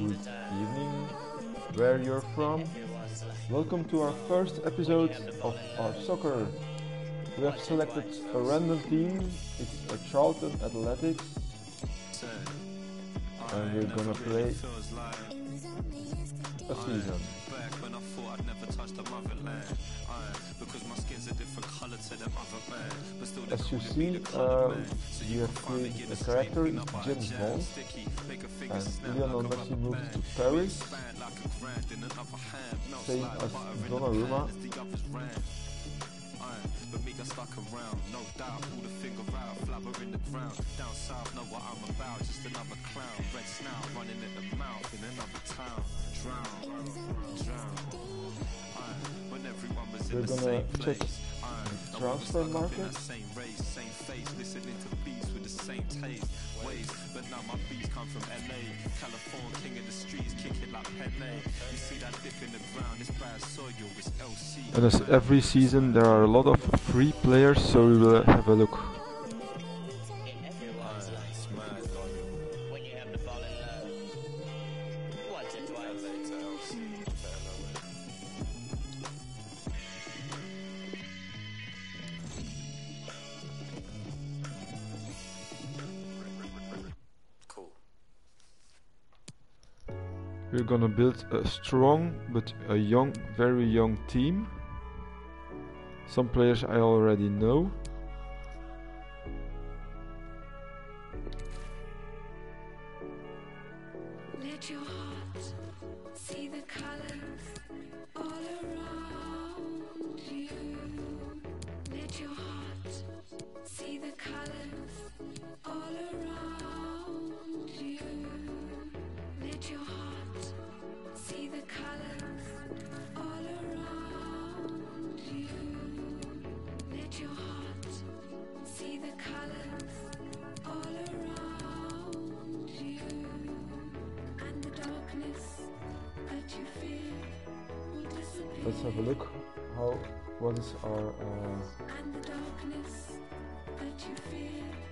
good evening, where you're from. Welcome to our first episode of our soccer. We have selected a random team. It's a Charlton Athletics, and we're gonna play a season. As you see, uh, man. So we you have can find me created in a the character, James Bond, sticky, make a and Lionel Messi rubber to Paris, Band like a grand in another hand. Melts same as butter in the Donnarumma. Pan as the others ran. Aye, but me got stuck around, no doubt. Pull the finger out, flabber in the ground. Down south, know what I'm about. Just another clown, red snout running at the mouth in another town. Drown, drown. Aye, when everyone was in We're the gonna same place. Aye, the no transfer stuck up in market. same race, same face, listening to beats with the same taste. Ways, but now my beats come from LA, California, king of the streets, kick it like Pele. You see that dip in the ground, it's bad soil, it's LC. And as every season, there are a lot of free players, so we will have a look. We're gonna build a strong but a young, very young team. Some players I already know.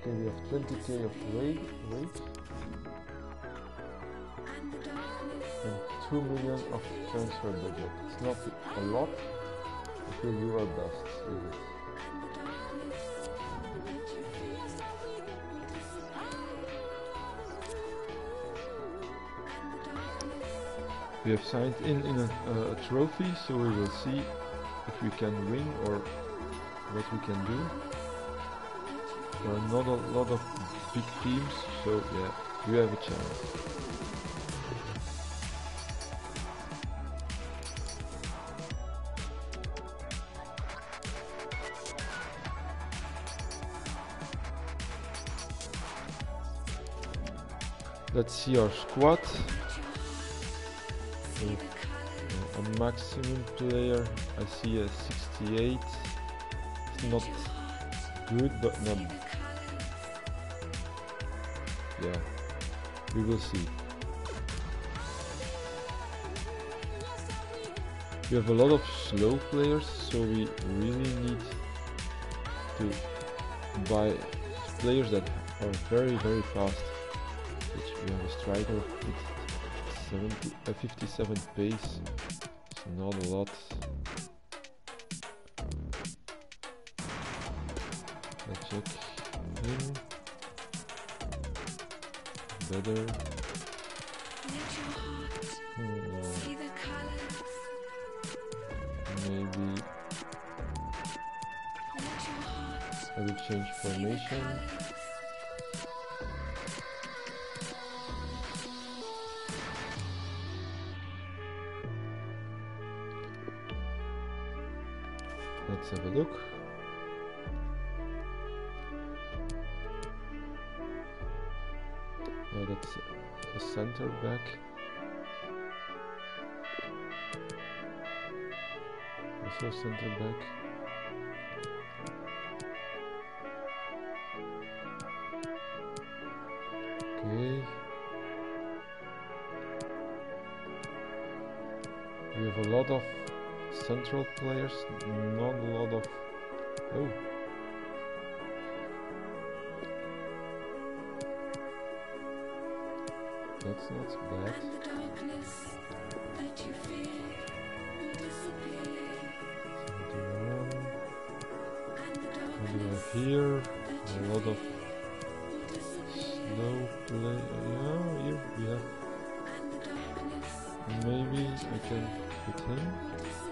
Okay, we have 20k of weight, And the darkness and 2 million of transfer budget. It's not a lot, but we'll do our best We have signed in in a, uh, a trophy, so we will see if we can win or what we can do. There are not a lot of big teams, so yeah, we have a chance. Let's see our squad. Uh, a maximum player, I see a 68. It's not good, but not. Yeah, we will see. We have a lot of slow players, so we really need to buy players that are very, very fast. Which we have a striker with 70, uh, 57 pace. It's not a lot. lot of central players, not a lot of... Oh. That's not bad. Feel, here? A lot of snow play. Yeah, here we have. Maybe I can bitte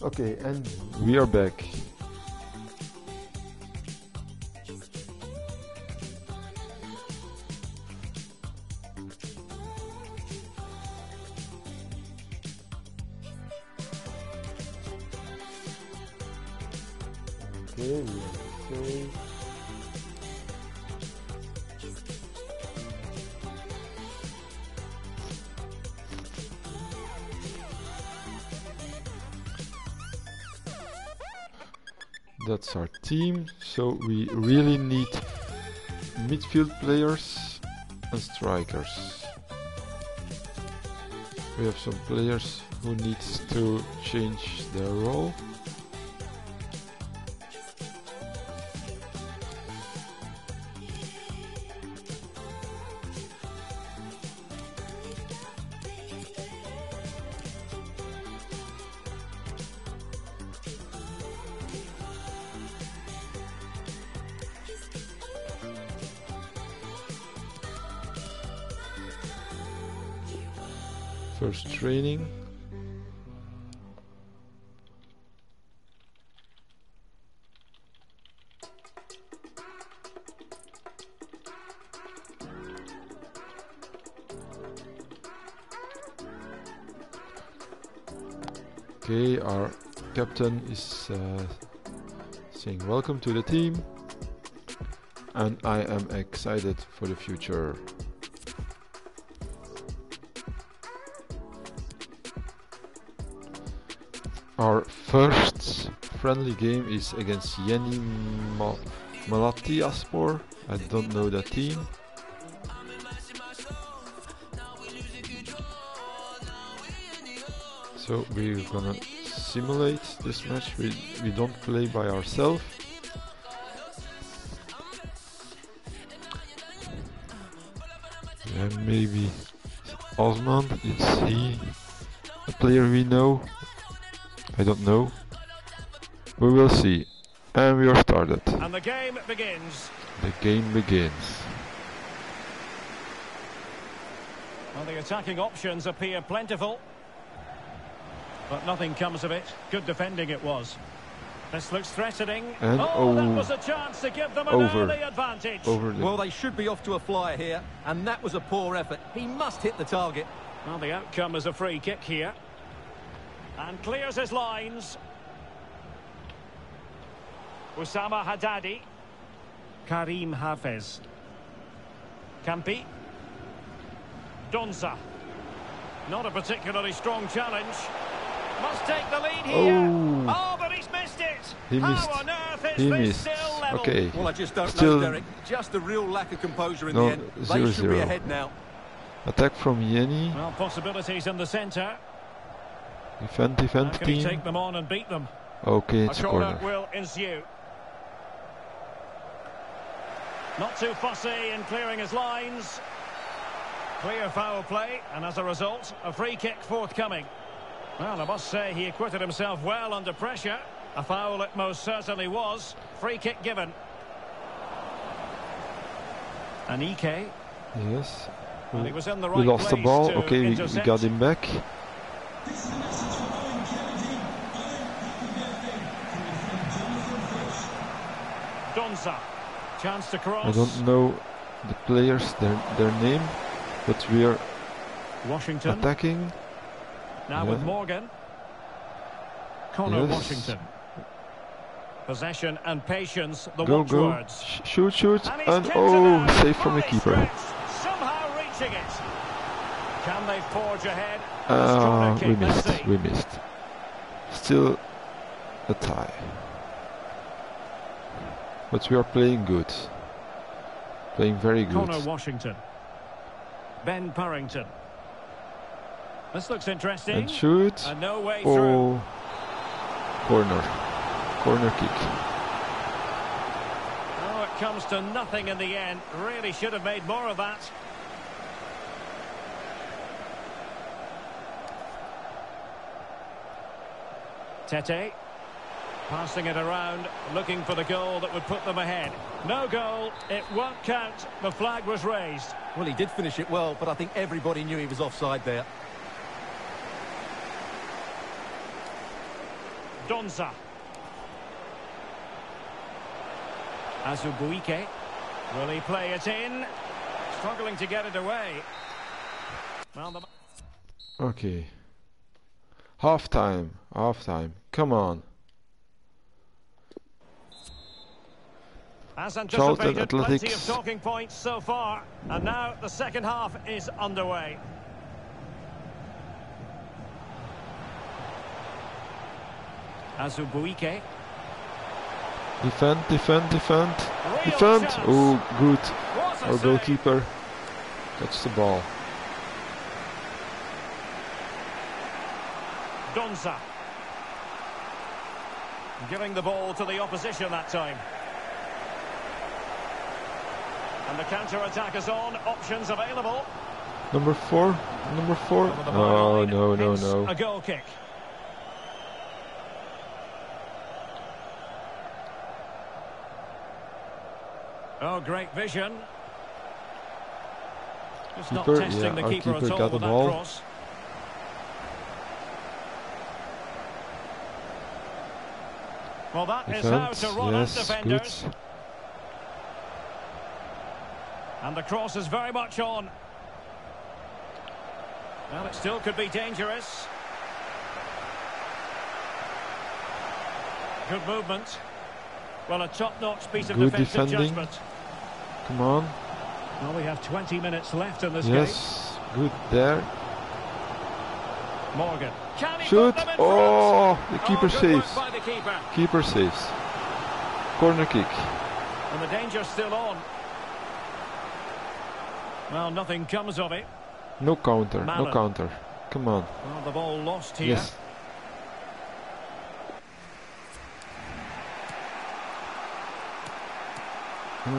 Okay, and we are back. Team. So we really need midfield players and strikers. We have some players who needs to change their role. Is uh, saying welcome to the team, and I am excited for the future. Our first friendly game is against Yeni Ma- Malatyaspor. I don't know that team. So we're gonna simulate this match. We we don't play by ourselves. Yeah, maybe Osman. Is he a player we know? I don't know. We will see. And we are started. And the game begins. The game begins. Well, the attacking options appear plentiful. But nothing comes of it. Good defending it was. This looks threatening. And- oh, that oh. was a chance to give them an Over. early advantage. Over Well, they should be off to a flyer here, and that was a poor effort. He must hit the target. Well, the outcome is a free kick here. And clears his lines. Usama Haddadi. Karim Hafez. Campi. Donza. Not a particularly strong challenge. Must take the lead here. Oh. Oh, but he's missed it. He How on earth is He this missed. still level? Okay. Well, I just don't Still- know, Derek. Just a real lack of composure in No, the end. They zero, should be ahead now. Attack from Yeni. Well, possibilities in the centre. Defend, How defend can team. take them on and beat them? Okay, A it's a corner corner. will ensue. Not too fussy in clearing his lines. Clear foul play, and as a result, a free kick forthcoming. Well, I must say he acquitted himself well under pressure. A foul it most certainly was. Free kick given. Aneke, Yes. and he was in the right We lost the ball. Okay, we, we got him back. Donza, chance to cross. I don't know the players, their their name, but we are Washington. attacking. Now with Morgan. Conor Yes. Washington. Possession and patience, the Go, go. Sh- shoot, shoot. And And oh, save from the keeper. Somehow reaching it. Can they forge ahead? Ah, we missed. We missed. Still a tie. But we are playing good. Playing very good. Conor Washington. Ben Purrington. This looks interesting. And shoot. And no way oh. through. Oh, corner. Corner kick. Oh, it comes to nothing in the end. Really should have made more of that. Tete. Passing it around, looking for the goal that would put them ahead. No goal, it won't count. The flag was raised. Well, he did finish it well, but I think everybody knew he was offside there. Donza. Azubuike. Will he play it in? Struggling to get it away. Well, the... Okay. Half time. Half time. Come on. As anticipated, plenty of talking points so far. And now the second half is underway. Azubuike. Defend, defend, defend, defend. Oh, good. Our goalkeeper touched the ball. Donza. Giving the ball to the opposition that time. And the counter-attack is on. Options available. Number four, number four. Oh no, no, no. A goal kick. Oh, great vision. Just not Keeper, testing yeah, the keeper, keeper at all got the with that ball. cross. Well, that is how to run at Yes, defenders. good. And the cross is very much on. Well, it still could be dangerous. Good movement. Well, a top-notch piece of Good defensive defending. judgment. Come on. Well, we have 20 minutes left in this Yes, good there. Morgan. Can Shoot. put front? Oh, the Oh, keeper good work saves. the keeper. Keeper saves. Corner kick. And the danger's still on. Well, nothing comes of it. No counter, no counter. Come on. Well, the ball lost here. Yes. Uh,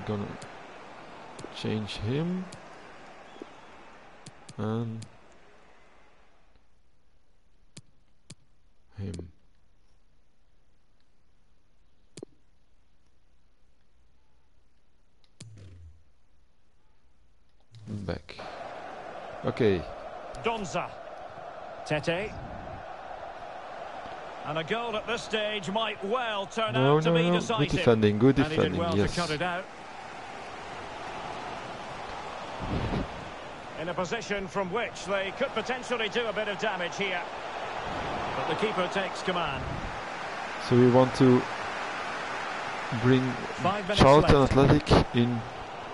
we're gonna change him and him. Back. Okay. Donza. Tete. And a goal at this stage might well turn No, out to no, be no. Good decisive. defending. Good and he did defending. well Yes. to cut it out. In a position from which they could potentially do a bit of damage here. But the keeper takes command. So we want to bring Charlton left. Athletic in,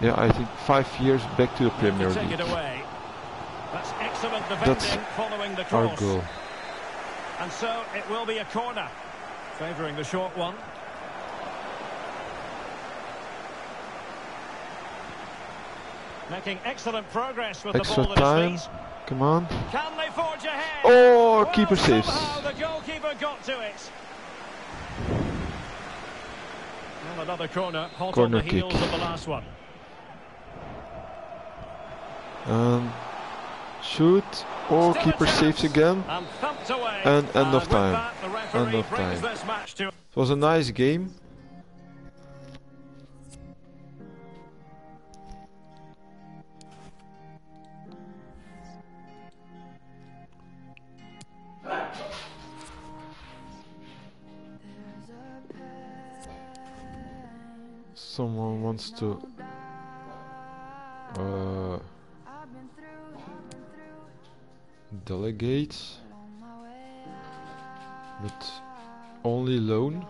yeah, I think five years back to the Premier take League. it away. That's excellent defending following the Our cross. goal. And so it will be a corner. Favouring the short one. Making excellent progress with Extra the ball time. Come on. Can they forge ahead? Oh, Well, keeper saves. the goalkeeper got to it. Well, another corner, hot Corner on the heels of the last one. And shoot. Oh, Still keeper saves again. And. And end of time. that, End of time. this match to It was a nice game. Wants to uh, delegate, but only loan,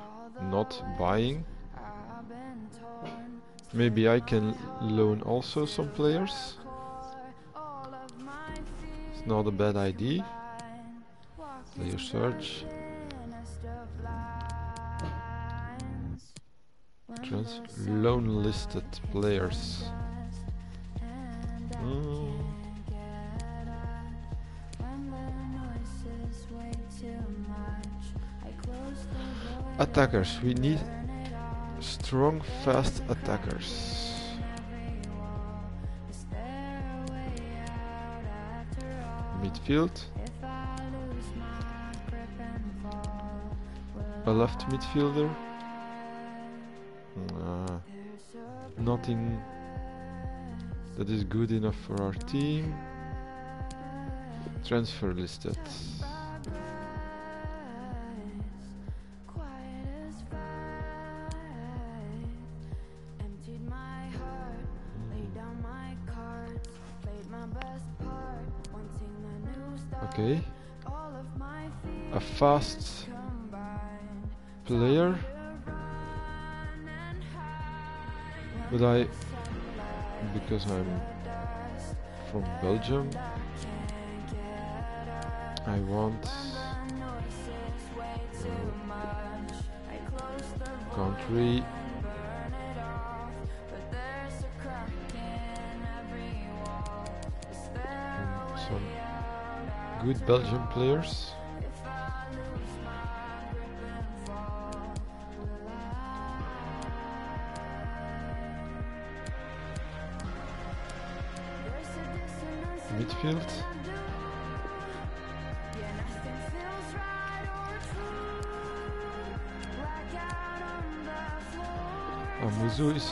not buying. Maybe I can loan also some players. It's not a bad idea. Player search. Trans loan listed players. Mm. Attackers. We need strong, fast attackers. Midfield. A left midfielder. Uh, nothing that is good enough for our team. Transfer listed. Okay. A fast player. But I, because I'm from Belgium, I want uh, country. Some good Belgian players.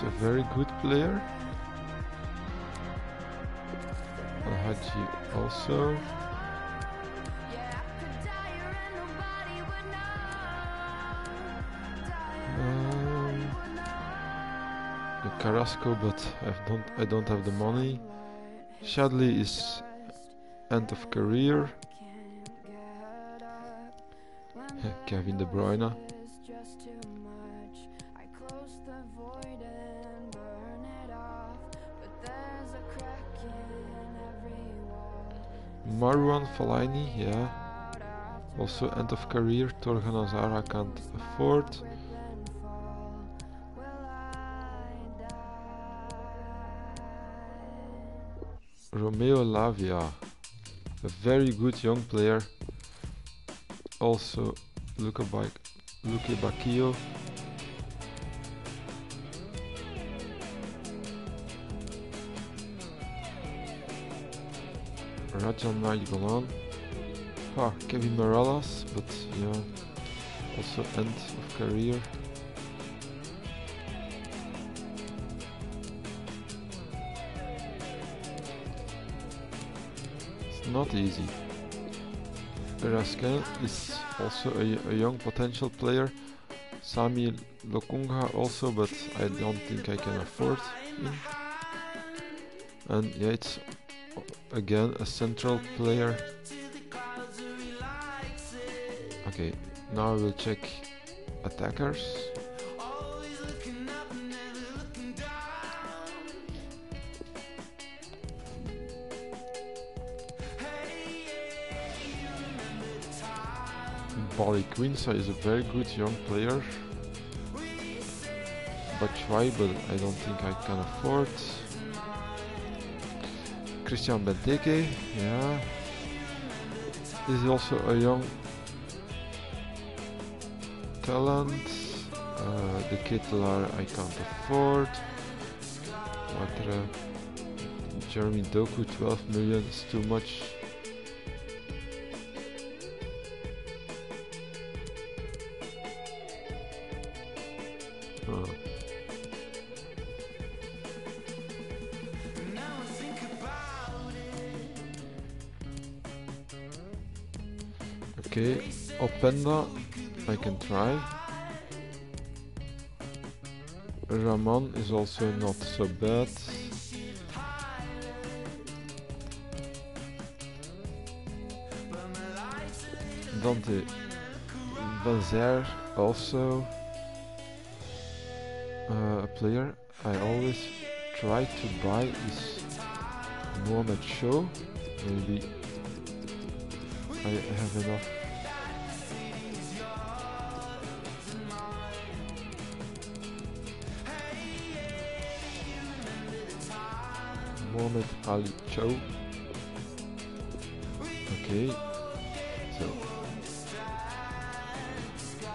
A very good player. Alhaji also. Um, the Carrasco, but I don't I don't have the money. Chadli is end of career. Kevin De Bruyne. Marouane Fellaini, yeah. Also end of career. Thorgan Hazard can't afford. Romeo Lavia, a very good young player. Also, Luca Bac Luque Bacchio. Radja Nainggolan. Ah, Kevin Mirallas, but yeah, also end of career. It's not easy. Raskin is also a young potential player. Sambi Lokonga also, but I don't think I can afford him. And yeah, it's again a central player. Okay, now I will check attackers. Bali Quinza is a very good young player. Batshuayi, but I don't think I can afford. Christian Benteke, yeah. This is also a young talent. Uh, the Kittler I can't afford. Watre, Jeremy Doku, 12 million is too much. Openda, I can try. Ramon is also not so bad. Dante Zer also uh, a player I always try to buy is Mohamed Cho. Maybe I have enough. Mohamed Ali Cho. Okay, so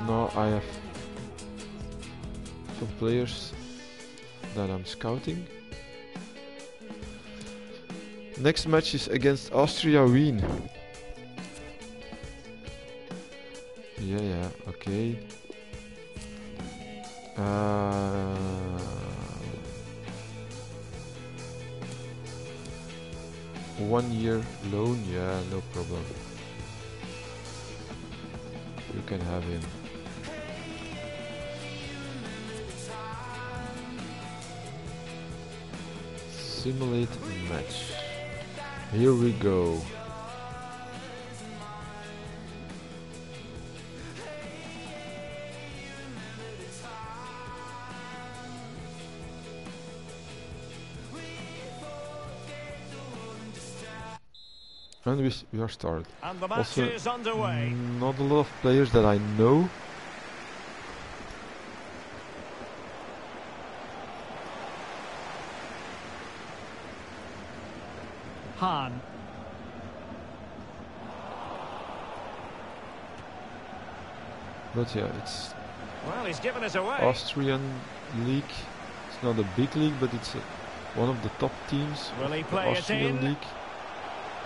now I have some players that I'm scouting. Next match is against Austria Wien. Yeah, yeah, okay. One year loan, yeah, no problem. You can have him. Simulate match. Here we go. you, you are started. And the match also, is underway. Not a lot of players that I know. Hahn. But yeah, it's well, he's given us away. Austrian league. It's not a big league, but it's a, one of the top teams. Will he play Austrian it in? League.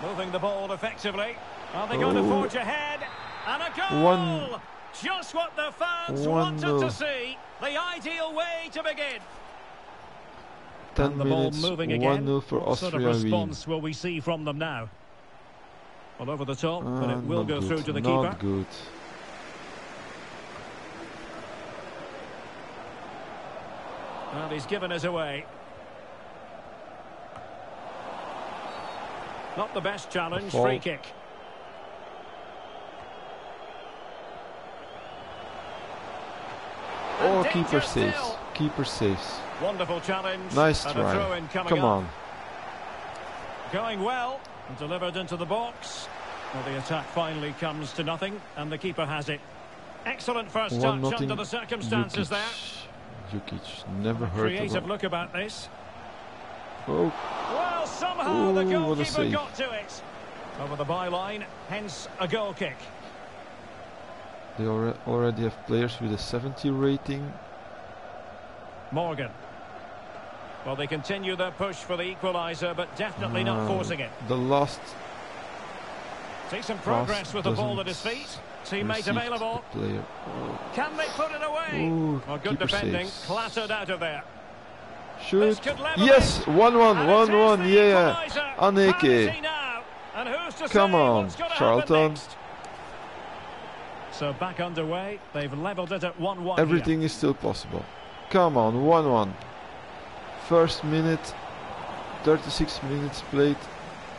Moving the ball effectively. Are they going to Oh. forge ahead? And a goal! One- Just what the fans wanted to see. The ideal way to begin. 10 And the ball minutes, moving 1 again. 0 for what sort of win. response will we see from them now? Well, over the top, but Uh, it will go good, through to the not keeper. good. Well, he's given us away. Not the best challenge. Free kick. Oh, keeper saves. Keeper saves. Wonderful challenge. Nice and a throw try. Come up. on. Going well. Delivered into the box. Well, the attack finally comes to nothing, and the keeper has it. Excellent first 1 touch under the circumstances there. Jukic never the Creative look about this. Oh, Well, somehow Ooh, the goalkeeper got to it. Over the byline, hence a goal kick. they already have players with a 70 rating. Morgan. Well, they continue their push for the equaliser, but definitely not Uh, forcing it. The last See some progress with the ball at his feet. Teammate available. player. Oh, Can they put it away? Ooh, well, good defending, saves. clattered out of there. Shoot. Yes, it. 1 1, And it 1 is 1, the yeah. Aneke. Fancy now. And who's to Come on, Charlton. So back underway. They've levelled it at 1 1. Everything is still possible. Come on, 1 1. First minute, 36 minutes played.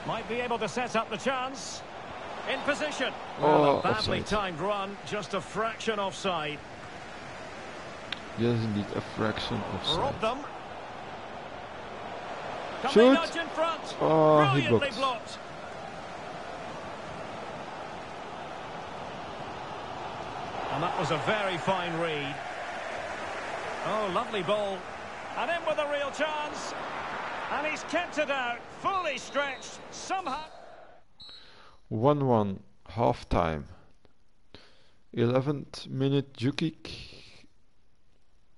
Might be able to set up the chance. In position. Oh, Well, a badly offside. timed run, just a fraction offside. Yes, indeed, a fraction of Robbed them. Shoot. they nudge in front? Oh, he Brilliantly blocked. blocked. And that was a very fine read. Oh, lovely ball. And in with a real chance. And he's kept it out, fully stretched, somehow. 1 1, half time. 11th minute, Jukic.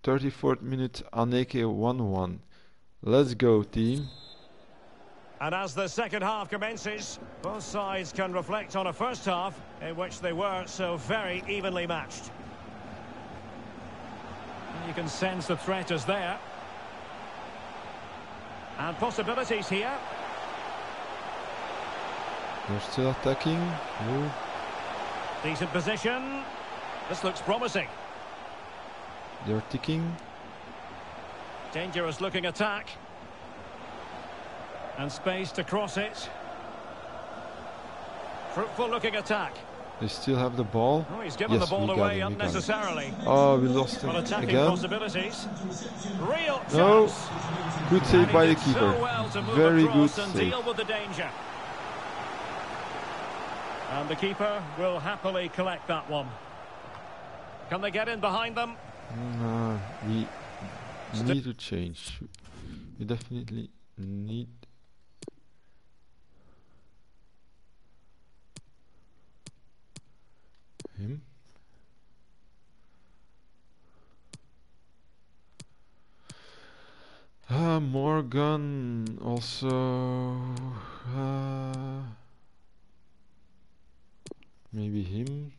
34th minute, Aneke 1 1. Let's go, team. And as the second half commences, both sides can reflect on a first half in which they were so very evenly matched. And you can sense the threat is there. And possibilities here. They're still attacking. Decent position. This looks promising. they're ticking. Dangerous looking attack. And space to cross it. Fruitful looking attack. They still have the ball. Oh, he's given Yes, the ball away him, we unnecessarily. Oh, we lost him Well, attacking again. possibilities. Real chance. No. Good save by the keeper. So well Very good save. deal with the danger. And the keeper will happily collect that one. Can they get in behind them? No, we Sti- need to change. We definitely need. Him. Uh, Morgan also. Uh, maybe him.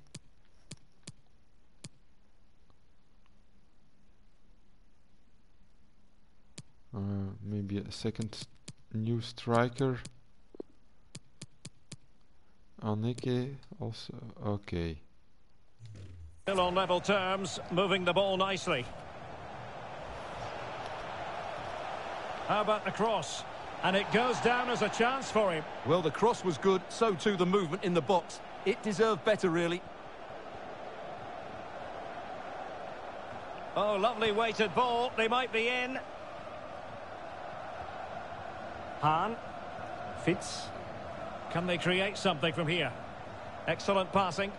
Uh, maybe a second new striker. Aneke also. Okay. Still on level terms, moving the ball nicely. How about the cross? And it goes down as a chance for him. Well, the cross was good, so too the movement in the box. It deserved better, really. Oh, lovely weighted ball. They might be in. Hahn. Fitz. Can they create something from here? Excellent passing.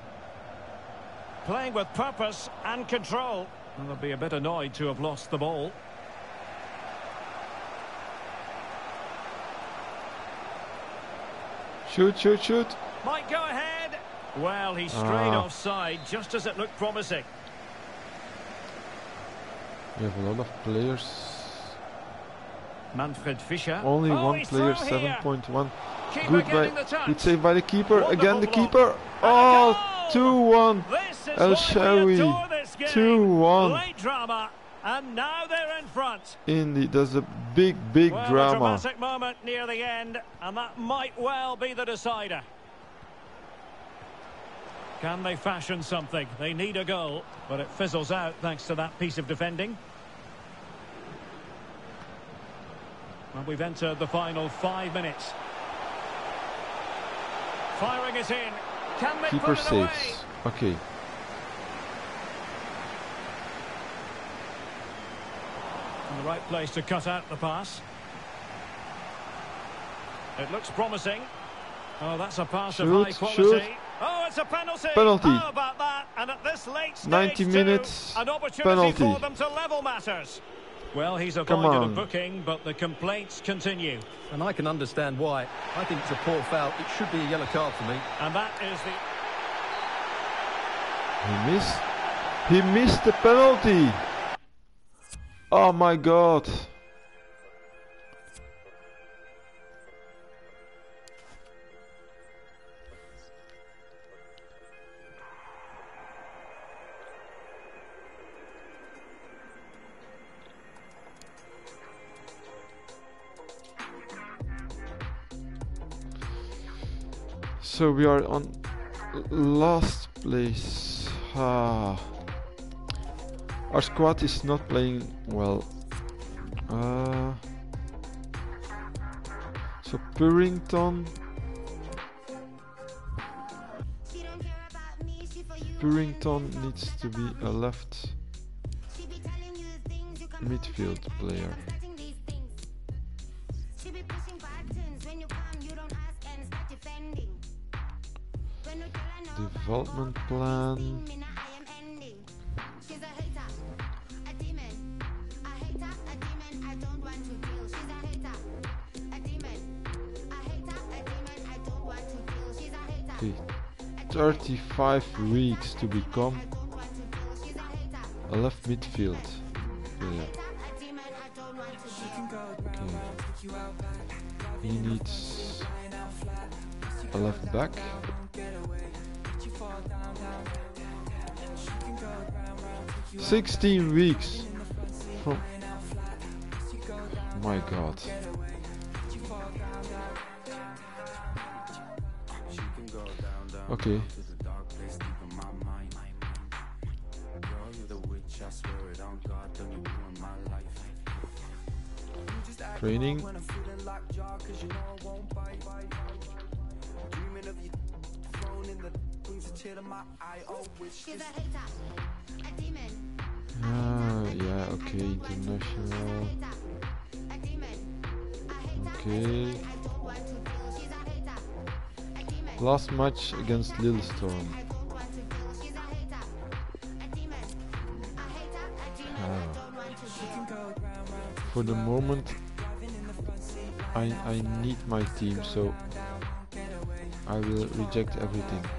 Playing with purpose and control. And they'll be a bit annoyed to have lost the ball. Shoot, shoot, shoot. Might go ahead. Well, he strayed Ah. offside just as it looked promising. We have a lot of players. Manfred Fischer. Only Oh, one player, 7.1. Keeper Good, by, good save by the keeper. Again, the keeper. Oh, 2 1. El Shawi. we adore this game. 2-1. Late drama, and now they're in front. Indeed, there's a big, big Well, a drama. dramatic moment near the end, and that might well be the decider. Can they fashion something? They need a goal, but it fizzles out thanks to that piece of defending. And we've entered the final five minutes. Firing it in. Can they Keeper put it away? saves. Okay. In the right place to cut out the pass. It looks promising. Oh, that's a pass Shoot, of high quality. shoot. Oh, it's a penalty. Penalty. How about that? And at this late stage, 90 too, minutes, an opportunity penalty. for them to level matters. Well, he's avoided a booking, but the complaints continue. And I can understand why. I think it's a poor foul. It should be a yellow card for me. And that is the He missed. He missed the penalty. Oh my god. So we are on last place. Ah. Our squad is not playing well. Uh, so Purrington. Purrington needs to be a left midfield player. Development plan. Okay. 35 weeks to become a left midfield player. Okay. He needs a left back. Sixteen weeks from. My God. Okay. Training. Okay, international. Okay. Last match against Lillestorm. Ah. For the moment, I I need my team, so I will reject everything.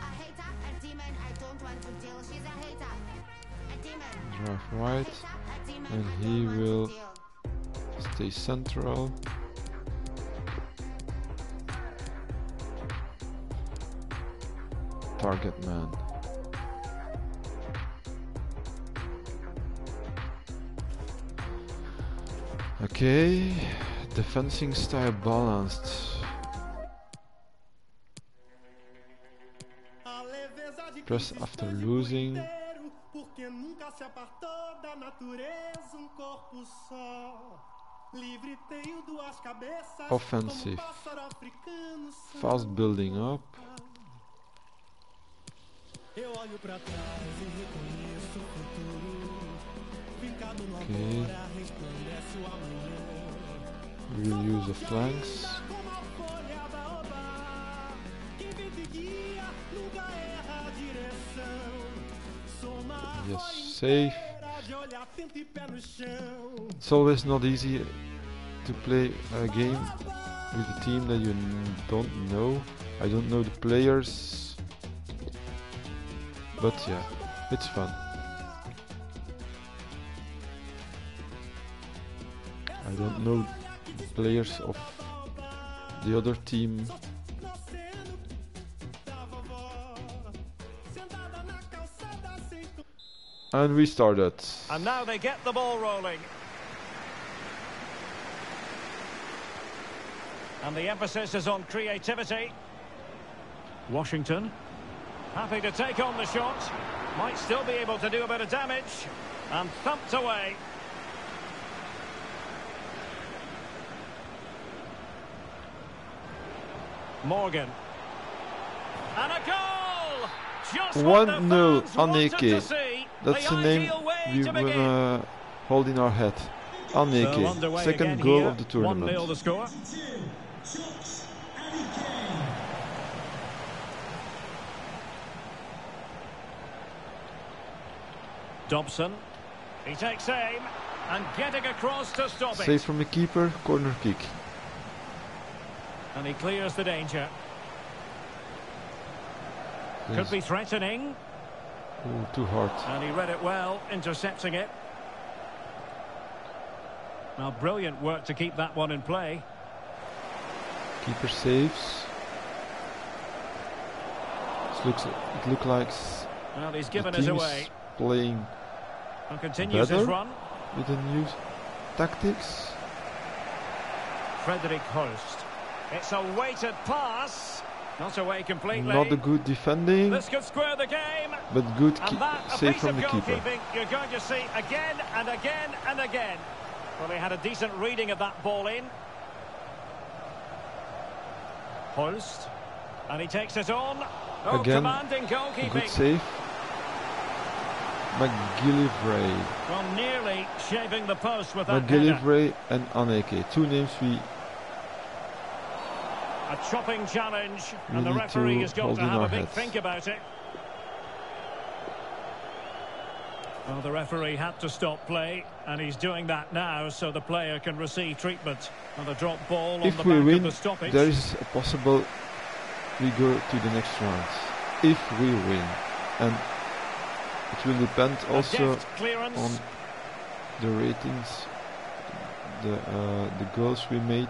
defend the center. Drive right. And he will stay central. Target man. Okay, defending style balanced. Press after losing. Offensive. Fast building up. Okay. We'll use the flanks. No chão. It's always not easy to play a game with a team that you don't know. I don't know the players, but yeah, it's fun. I don't know the players of the other team. And we started. And now they get the ball rolling. And the emphasis is on creativity. Washington. Happy to take on the shot. Might still be able to do a bit of damage. And thumped away. Morgan. And a goal! Just what the 1-0 fans wanted Aneke. to see. That's the name we wanna uh, hold in our head. So Aneke, underway second goal here. of the 1-0 tournament. the score. Dobson. He takes aim and getting across to stop Save it. from the keeper, corner kick. And he clears the danger. Could be threatening. Ooh, too hard. And he read it well, intercepting it. Well, brilliant work to keep that one in play. Keeper saves. It looks it look like Well, he's given us away playing and continues his run. with the new tactics. Frederick Host. It's a weighted pass. Not away completely. Not a good defending, This could square the game. but good And that, save piece from of the keeper. goalkeeping you're going to see again and again and again. Well, he had a decent reading of that ball in. Holst. And he takes it on. Oh, Again, commanding goalkeeping. good save. MacGillivray. Well, nearly shaving the post with that. MacGillivray and Aneke. Two names we A chopping challenge, We and the referee has got to have a big heads. think about it. Well, the referee had to stop play, and he's doing that now, so the player can receive treatment. And a drop ball on If the we back win, of the stoppage. there is a possible we go to the next round. If we win, and it will depend also on the ratings, the uh, the goals we made.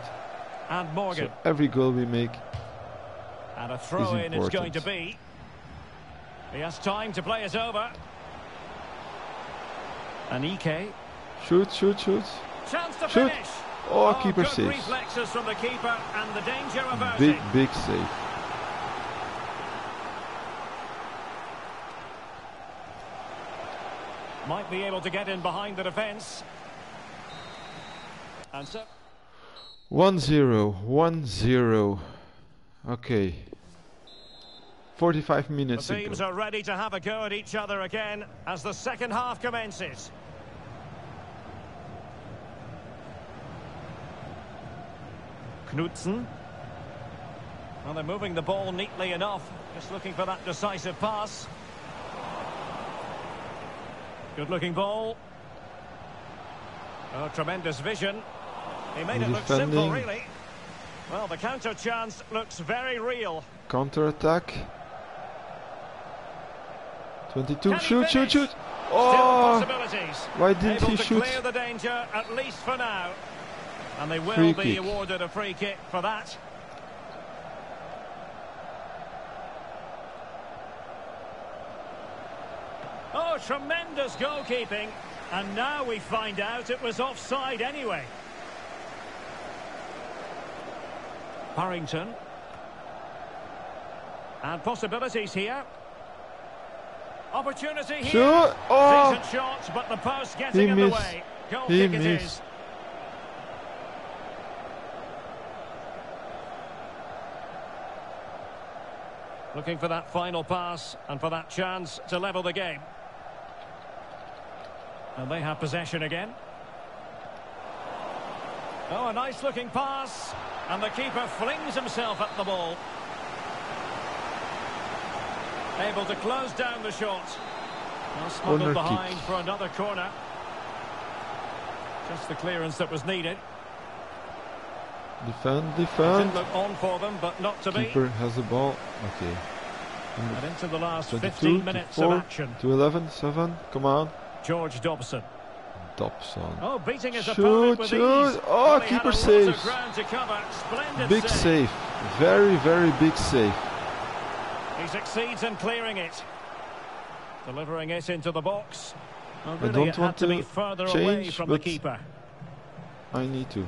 And Morgan. So every goal we make, and a throw in is going to be. He has time to play it over. Aneke. shoot, shoot, shoot. Chance to Shoot. finish. Oh, oh keeper good saves. reflexes from the keeper, and the danger averted. Big, big save. Might be able to get in behind the defence. And so 1-0, 1-0. Okay. 45 minutes. the minutes teams ago. are ready to have a go at each other again as the second half commences. Knudsen. Well, they're moving the ball neatly enough. Just looking for that decisive pass. Good looking ball. Oh, tremendous vision. He made it look simple, really. Well, the counter chance looks very real. Counter attack. 22. Can Shoot, shoot, shoot. Oh! Why didn't Able he shoot? clear the danger, at least for now. And they will Free be kick. awarded a free kick for that. Oh, tremendous goalkeeping. And now we find out it was offside anyway. Harrington. And possibilities here. Opportunity here. Shoot! Oh! Decent shot, but the post getting He in the way. Goal He kick it missed. is. Looking for that final pass and for that chance to level the game. And they have possession again. Oh, a nice looking pass. And the keeper flings himself at the ball. Able to close down the shot. Well, smuggled behind kick. for another corner. Just the clearance that was needed. Defend, defend. didn't on for them, but not to be. Keeper has the ball. Okay. And into the last 15 minutes 4 of action. to 11, 7. Come on. George Dobson. Oh, beating his Shoot, opponent shoot. ease. Oh, Well, keeper had a lot saves. Of ground to cover. Splendid Big save. save. Very, very big save. He succeeds in clearing it. Delivering it into the box. Well, really, don't want to be to further away from the keeper. I need to.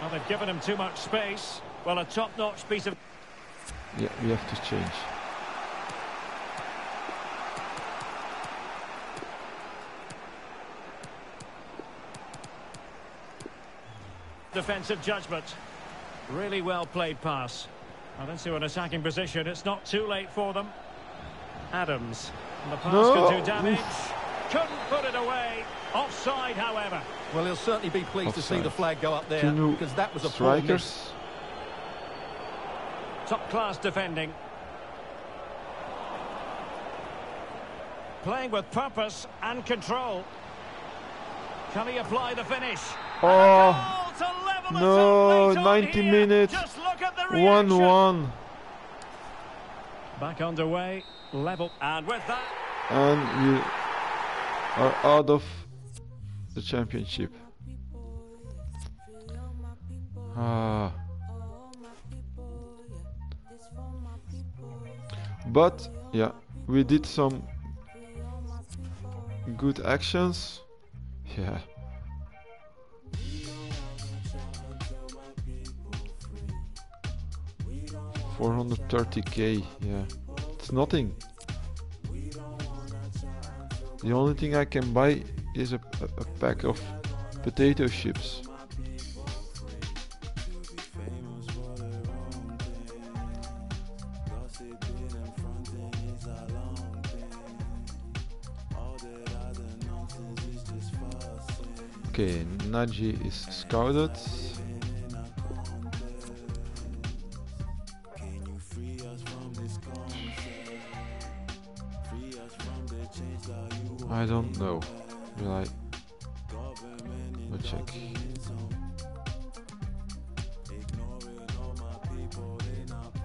Well, they've given him too much space. Well, a top-notch piece of... Yeah, we have to change. Defensive judgment. Really well played pass. Well, into an attacking position. It's not too late for them. Adams. And the pass No. could do oh. damage. Couldn't put it away. Offside, however. Well, he'll certainly be pleased to see the flag go up there Two because that was a poor strikers. Top-class defending. Playing with purpose and control. Can he apply the finish? Oh, Goal to level no, up late on 90 minutes. Just look at the 1 1. Back underway, level, and with that, And we are out of the championship. Ah. But, yeah, we did some good actions. Yeah. Four hundred thirty K, yeah. It's nothing. The only thing I can buy is a, a, a pack of potato chips. Okay, Naji is scouted. I don't know. Will I? We'll check.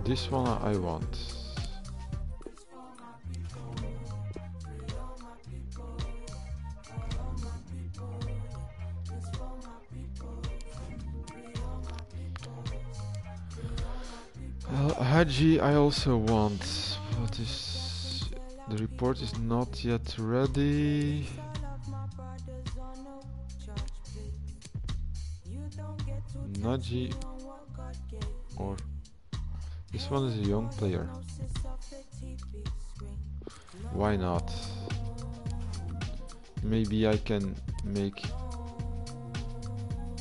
This one I want. Well, Haji I also want. Report is not yet ready. Naji or this one is a young player. Why not? Maybe I can make.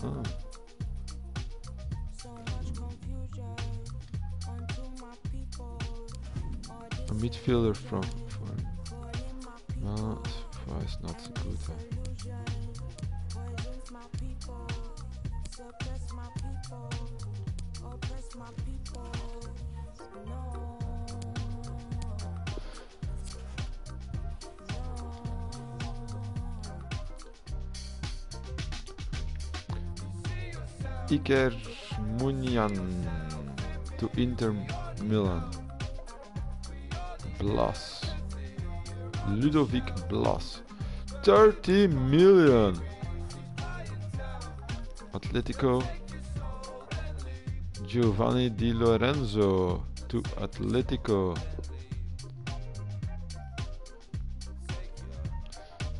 Ah. A midfielder from. Iker to Inter Milan. Blas. Ludovic Blas. 30 million. Atletico. Giovanni Di Lorenzo to Atletico.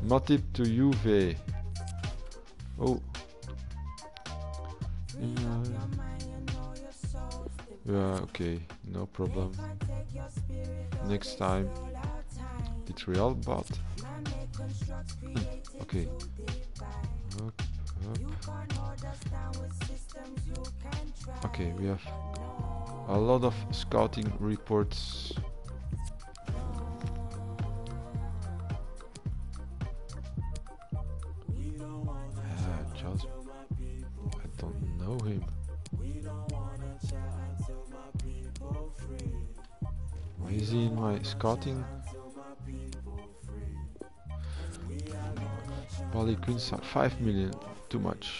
Matip to Juve. Okay, no problem. Next time. did Real bought? okay. Up, up. Okay, we have a lot of scouting reports. Ah, Charles, I don't know him. Why in my scouting? Bali Quinsa, 5 million, too much.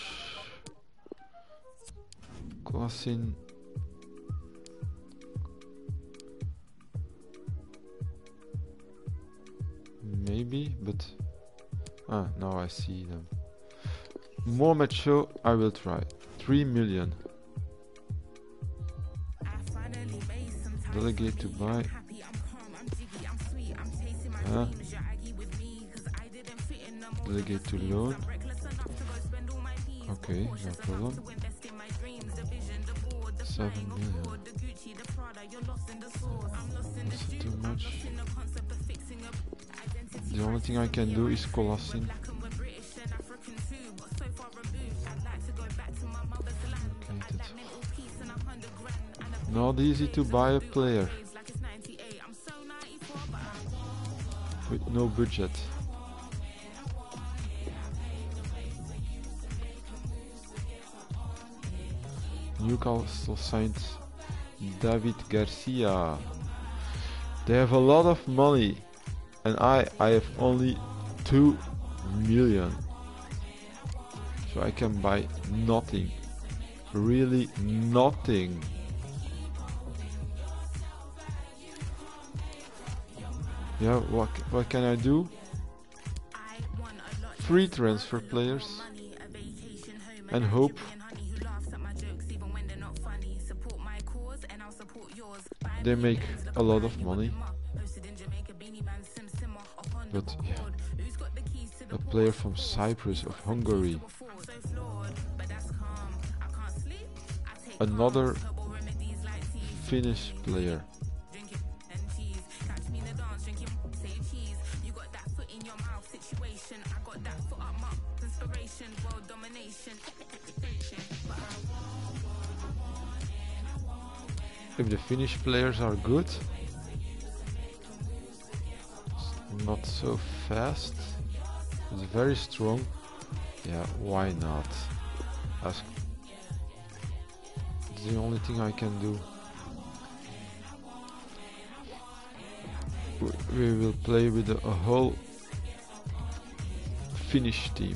Klasin. Maybe, but ah, now I see them. More Show, I will try. 3 million. Delegate to buy. Huh? Delegate to loan. Okay, no problem. 7 million. That's too much. The only thing I can do is Colasin. Not easy to buy a player no budget. Newcastle signed David Garcia. They have a lot of money and I I have only 2 million. So I can buy nothing. Really nothing. Yeah, what what can I do? Free transfer players and hope they make a lot of money. But yeah, a player from Cyprus of Hungary, another Finnish player. If the Finnish players are good, it's not so fast, it's very strong. Yeah, why not? Ask. It's the only thing I can do. We will play with a whole Finnish team.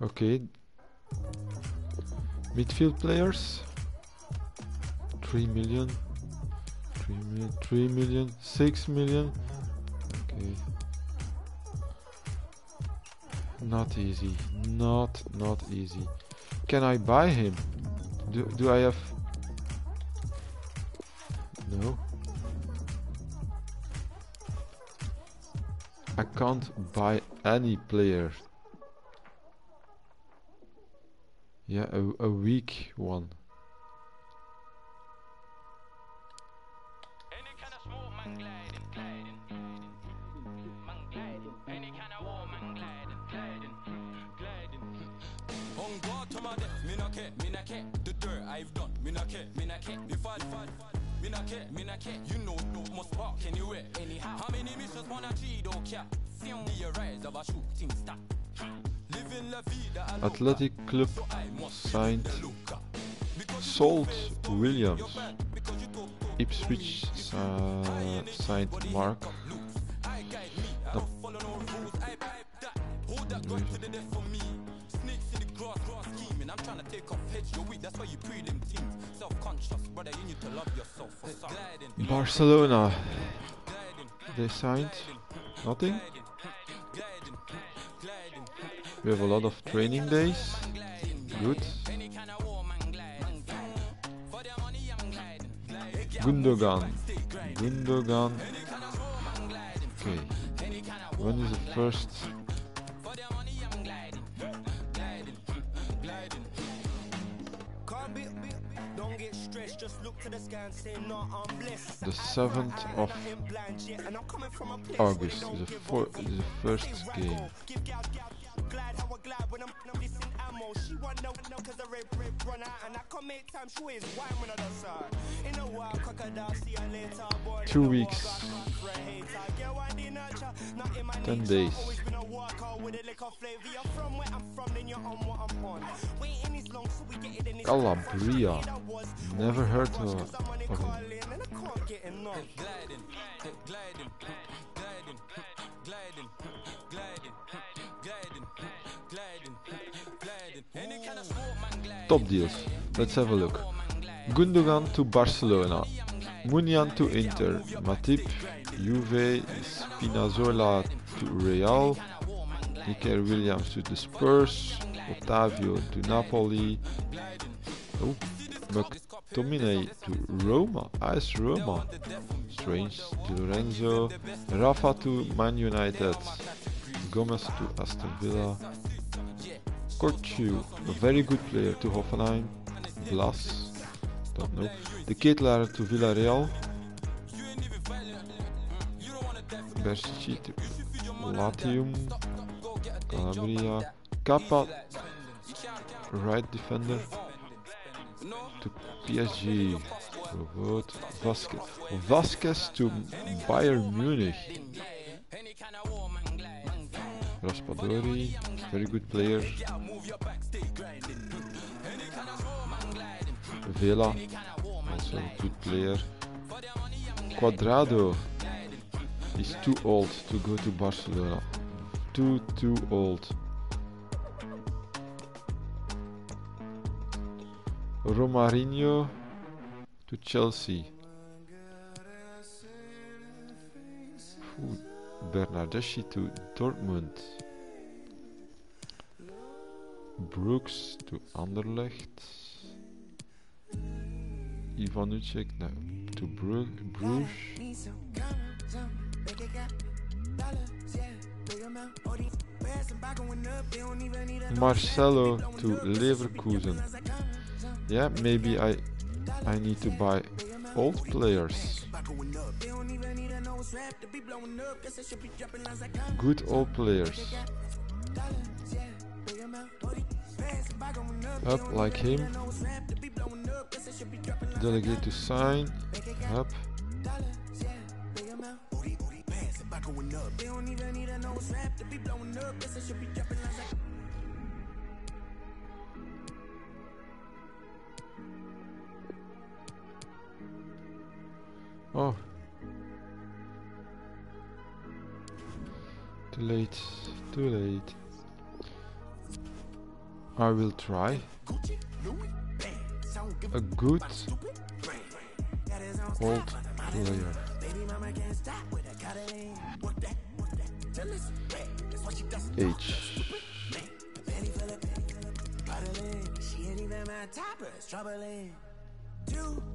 Okay. Midfield players. 3 million. 3 million. 3 million. 6 million. Okay. Not easy. Not, not easy. Can I buy him? Do, do I have... No. I can't buy any player. Yeah, a, a weak one. Care, me not care. You know, no must walk anywhere, anyhow. How many missions wanna cheat, don't care. A rise of a shooting star. Living la vida. Athletic Club So I must signed. Sold Williams. Ipswich uh, signed Mark. I guide me, I don't follow no rules. I pipe that. Hold that gun to the death Barcelona. They signed nothing. We have a lot of training days. Good. Gundogan. Gundogan. Okay. When is the first from a place August is the, is the first game. Up. Give gal, gal, glad how I glad when I'm, when I'm missing ammo. She want no, no, cause the red, red run out, and I come make time, she is wine when I done side. In a while, crocodile, see you later, boy. Two weeks. walk, I can't for a hater. Girl, why the nurture? Not in my 10 days. Always been a walker with a liquor flavor. You're from where I'm from, then you're on what I'm on. Waiting is long, so we get it in this Calabria. Never heard of, Cause I'm on it of him. calling, and I can't get enough. gliding, gliding, gliding, Top deals. Let's have a look. Gundogan to Barcelona. Muniain to Inter. Matip, Juve, Spinazzola to Real. Iker Williams to the Spurs. Otavio to Napoli. Oh, McTominay to Roma. AS Roma. Strange to Lorenzo. Rafa to Man United. Gomez to Aston Villa. Korchu, a very good player to Hoffenheim. Blas, don't know. De Ketelaere to Villarreal. Bersici to Latium. Calabria. Kappa, right defender to PSG. Robot. Vasquez. Vasquez to Bayern Munich. Raspadori, very good player. Vela, also a good player. Cuadrado is too old to go to Barcelona. Too, too old. Romarinho to Chelsea. Phew, Bernardeschi to Dortmund. Brooks to Anderlecht. Ivanucek to Bru Bruges. Marcelo to Leverkusen. Yeah, maybe I I need to buy old players. Good old players. Up like him. Delegate to sign. Up. Oh. I will try. A good old player. Age.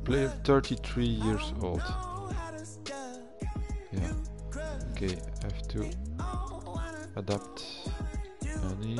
Player 33 years old. Yeah. Okay, I have to adapt any.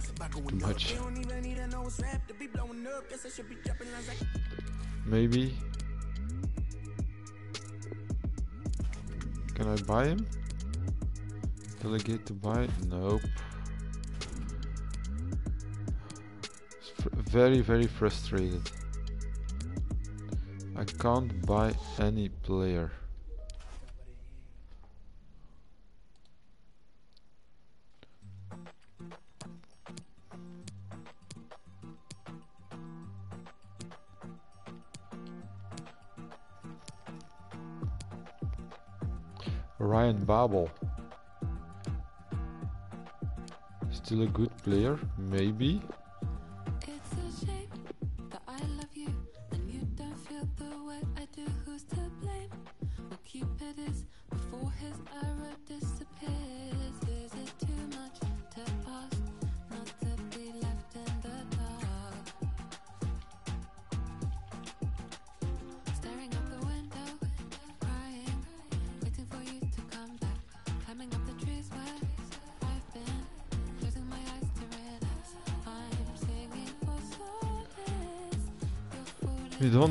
Too much. Maybe. Can I buy him? Delegate to buy? Nope. Very, very frustrated. I can't buy any player. Ryan Babel. Still a good player, maybe.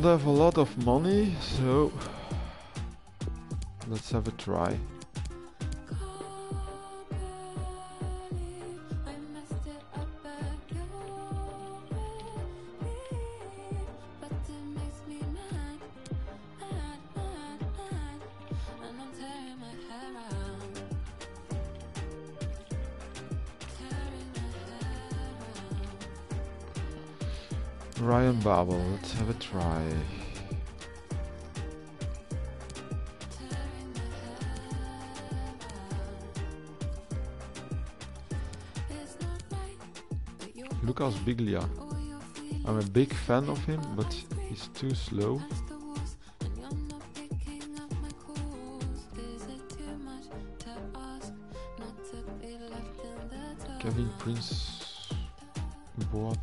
Don't have a lot of money, so let's have a try. Let's have a try. Lucas Biglia. I'm a big fan of him, but he's too slow. Kevin Prince walls,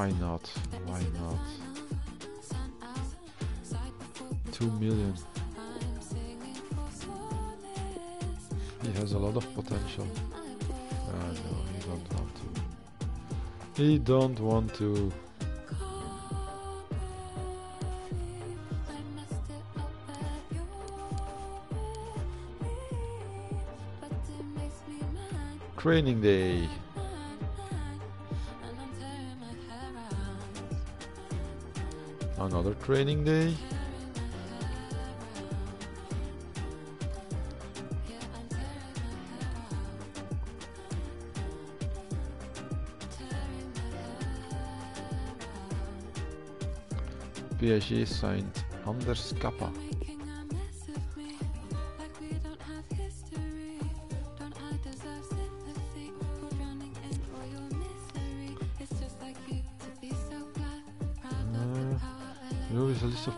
why not? Why not? Two million. He has a lot of potential. No, he don't want to. He don't want to. I messed Another training day. PSG signed Anders Kappa.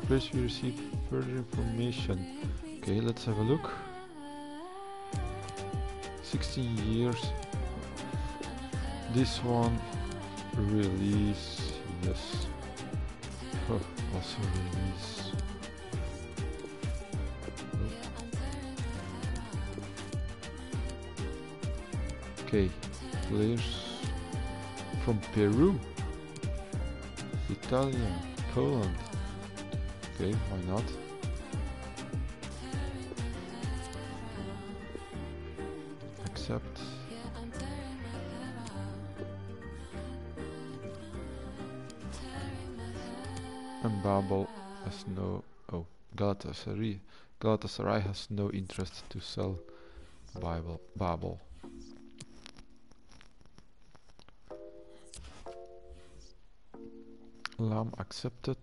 Places we receive further information. Okay, let's have a look. 16 years. This one release, yes. Oh, also release. Okay, players from Peru, Italia, Poland. Okay, why not? Accept. And Babel has no. Oh, Galatasaray. Galatasaray has no interest to sell Bible Babel. Lam accepted.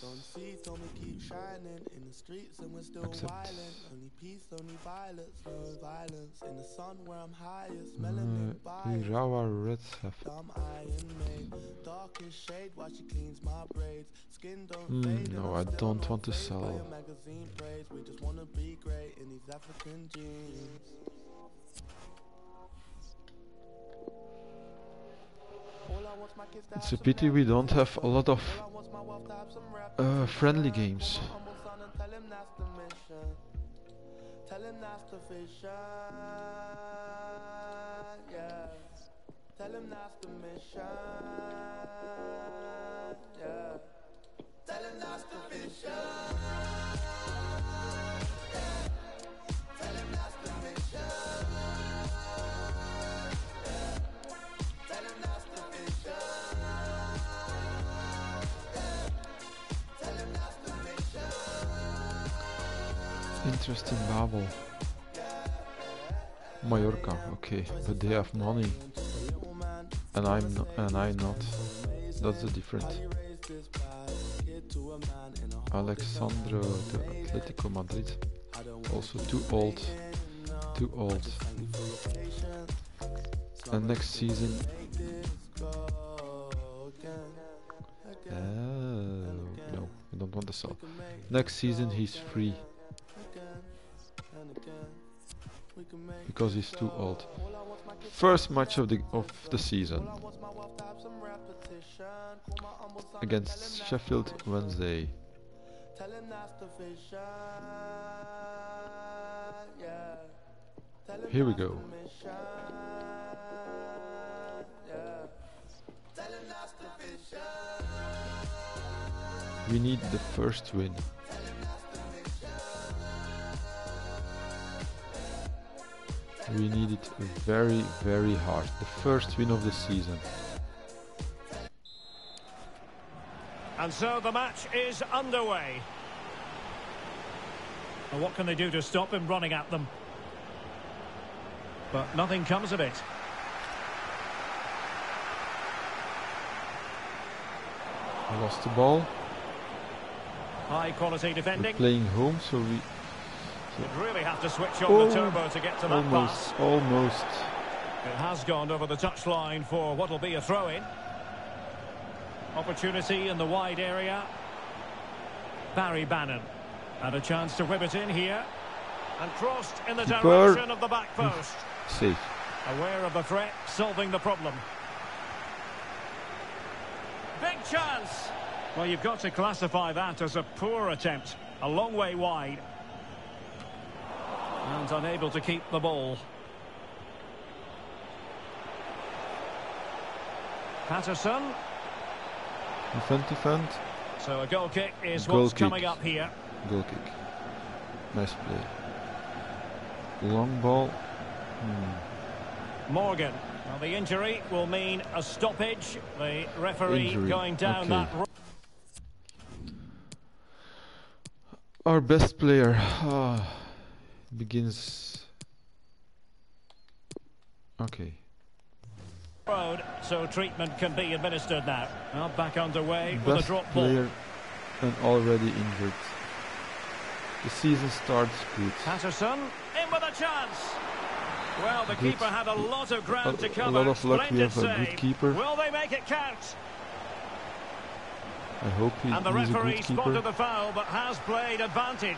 Don't see, told me keep shining in the streets and we're still violent. Only peace, only violence, no violence. In the sun where I'm highest, melanin bias. Reds have. Dumb iron darkest shade while she cleans my braids. Skin don't Mm, fade. no, I don't want to sell. magazine praise. We just wanna be great in these African jeans. All I want's my kids to It's a pity we don't have a lot of All I want's my wealth to have some rep. uh, friendly games. Tell him that's the mission. Interesting Babel. Mallorca, okay, but they have money, and I'm not, and I'm not. That's the difference. Alexandro de Atletico Madrid. Also too old. Too old. And next season. Oh, no, I don't want to sell. Next season he's free. Because he's too old. First match of the of the season against Sheffield Wednesday. Here we go. We need the first win. We need it very, very hard. The first win of the season. And so the match is underway. Well, what can they do to stop him running at them? But nothing comes of it. I lost the ball. High quality We're defending. playing home, so we You'd really have to switch on Oh, the turbo to get to that almost, pass. almost. It has gone over the touchline for what will be a throw-in. Opportunity in the wide area. Barry Bannan. had a chance to whip it in here. And crossed in the Keeper. direction of the back post. See. Aware of the threat, solving the problem. Big chance! Well, you've got to classify that as a poor attempt. A long way wide. And unable to keep the ball. Paterson. Defend, defend. So a goal kick is Goal what's kick. coming up here. Goal kick. Nice play. Long ball. Hmm. Morgan. Well, the injury will mean a stoppage. The referee Injury, going down okay. that road. Our best player ah, begins. Okay. road, so treatment can be administered now. Well, back underway with a Best drop ball. player and already injured. The season starts good. Paterson in with a chance. Well, the Good. keeper had a lot of ground A- to a cover. lot of luck, we Splendid have a good keeper. Will they make it count? I hope he, And the referee spotted the foul, but has played advantage.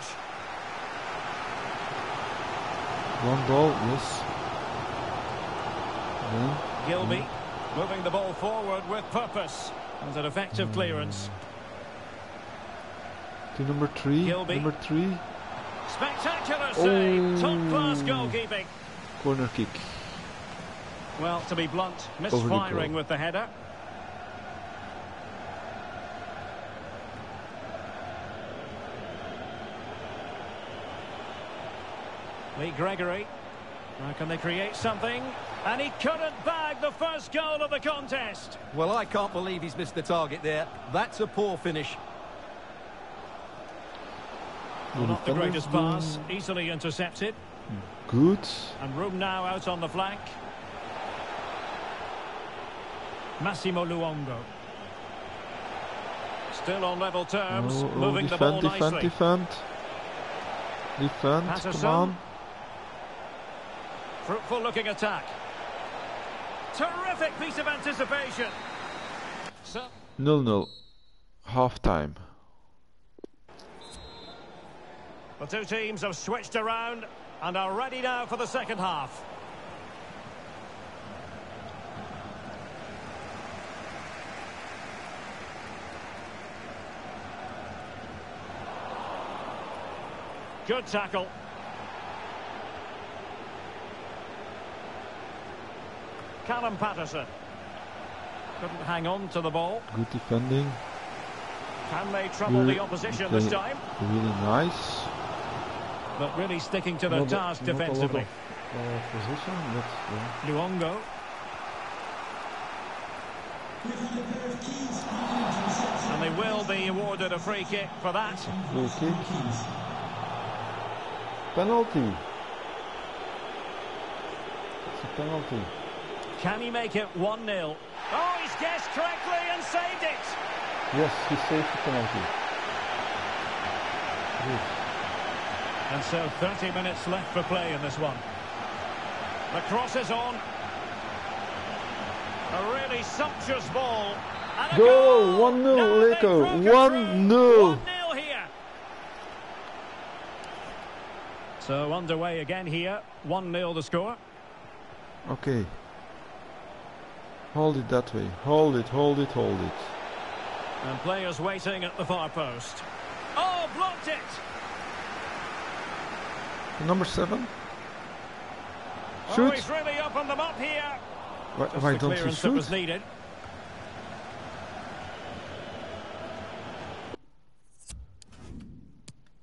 Long ball, yes. Then Gilbey moving the ball forward with purpose. And an effective hmm. clearance. to number three. Gilbey. Number three. Spectacular save. Top class Oh. goalkeeping. Corner kick. Well, to be blunt, Over the misfiring with the header. Lee Gregory. Now can they create something? And he couldn't bag the first goal of the contest. Well, I can't believe he's missed the target there. That's a poor finish. Well, not the greatest pass, easily intercepted. Good. And room now out on the flank. Massimo Luongo. Still on level terms, Oh, oh, moving defend, the ball defend, nicely. defend. Defend, Paterson. come on. Fruitful looking attack. Terrific piece of anticipation. So, 0-0. Half time. the two teams have switched around and are ready now for the second half. Good tackle. Callum Paterson. Couldn't hang on to the ball. Good defending. Can they trouble Really the opposition this time? Really nice. But really sticking to their Not task not defensively. of, uh, position, but yeah. Luongo. And they will be awarded a free kick for that. Goal kick. Penalty. It's a penalty. Can he make it 1-0? Oh, he's guessed correctly and saved it. Yes, he saved the penalty. Good. And so 30 minutes left for play in this one. The cross is on. A really sumptuous ball. And a Goal! goal! 1-0, Now they've Leko. 1-0. through. 1-0 here. So underway again here. 1-0 the score. Okay. Hold it that way. Hold it, hold it, hold it. And players waiting at the far post. Oh, blocked it! Number seven. Oh, Shoot. he's really opened them up here. Why, why don't you clearance that was needed.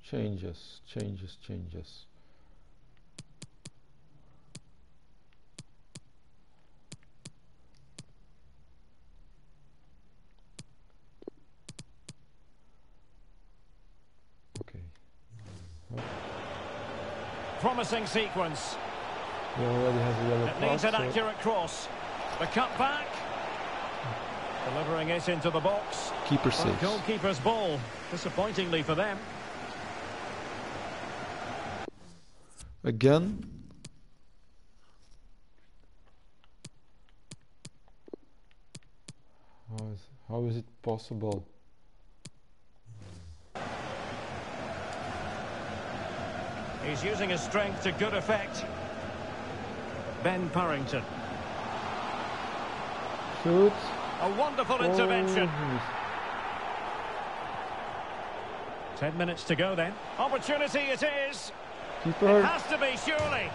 Changes, changes, changes. Okay. Promising sequence. He already has a yellow It needs an so- accurate cross. The cut back. Delivering it into the box. Keeper But saves. goalkeeper's ball. Disappointingly for them. Again. How is, how is it possible? He's using his strength to good effect. Ben Purrington. Shoot. A wonderful intervention. Oh, Ten minutes to go then. Opportunity it is. Keeper Has to be, surely.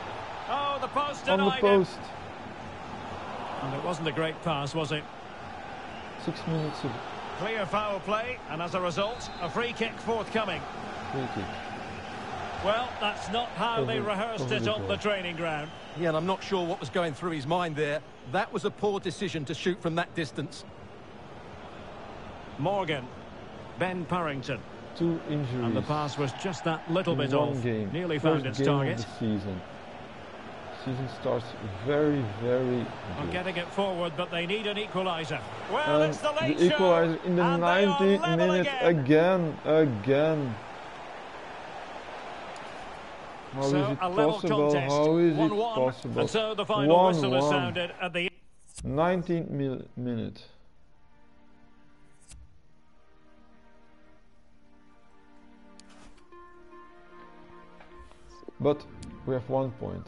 Oh, the post on the it. post. And it wasn't a great pass, was it? Six minutes of Clear foul play, and as a result, a free kick forthcoming. free kick. Well, that's not how they rehearsed over it the on the training ground. Yeah, and I'm not sure what was going through his mind there. That was a poor decision to shoot from that distance. Morgan, Ben Purrington. Two injuries. and the pass was just that little bit one off. game. Nearly First found its game target. Of the season. Season starts very, very I'm getting it forward, but they need an equaliser. Well, And it's the late the show, equalizer in the and they are 90th level minute again. again, again. How is so it a level possible? contest, How is 1-1, it possible? And so the final One, whistle is one. sounded at the 19th mil- minute. But we have one point.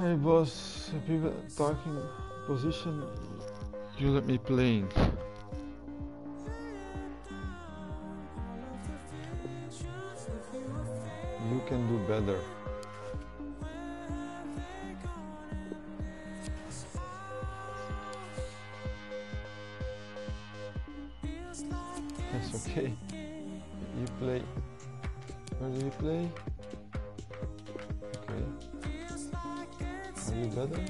Hey boss, people talking position, you let me playing. You can do better. That's okay. You play. Where do you play? Better?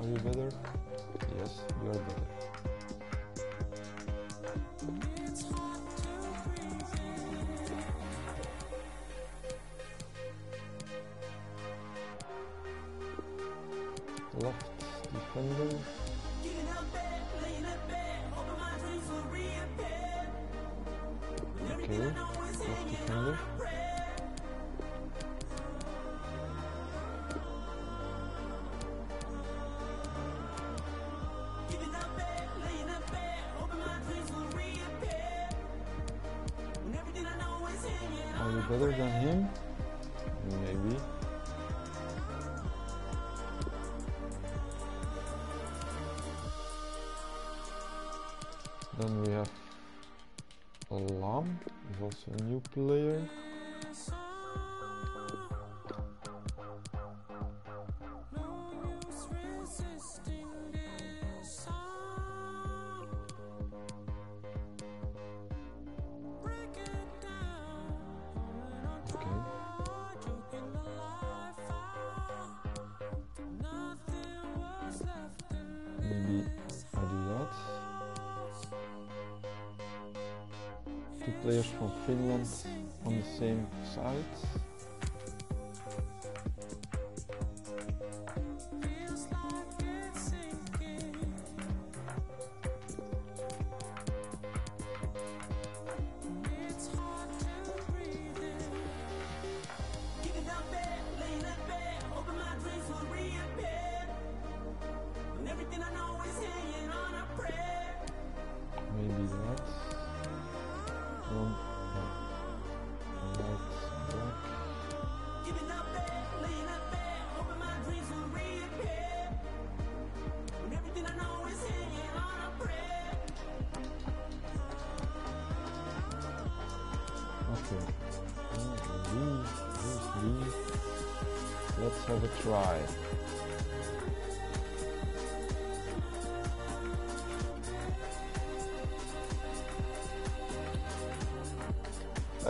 Are you better? Yes, you are better. Two players from Finland on the same side.